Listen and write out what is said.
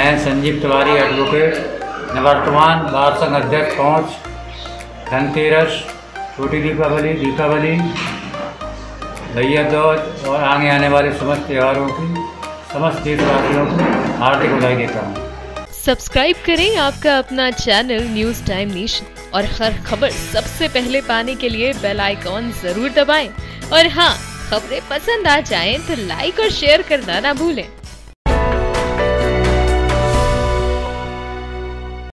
मैं संजीव तिवारी एडवोकेट निवर्तमान बार संघ अध्यक्ष, पहुँच, धनतेरस, छोटी दीपावली दीपावली, भैया दौज और आगे आने वाले समस्त त्योहारों की, समस्त देशवासियों को हार्दिक बधाई देता हूँ। सब्सक्राइब करें आपका अपना चैनल न्यूज़ टाइम नेशन और हर खबर सबसे पहले पाने के लिए बेल आइकॉन ज़रूर दबाएँ। और हाँ खबरें पसंद आ जाएँ तो लाइक और शेयर करना ना भूलें।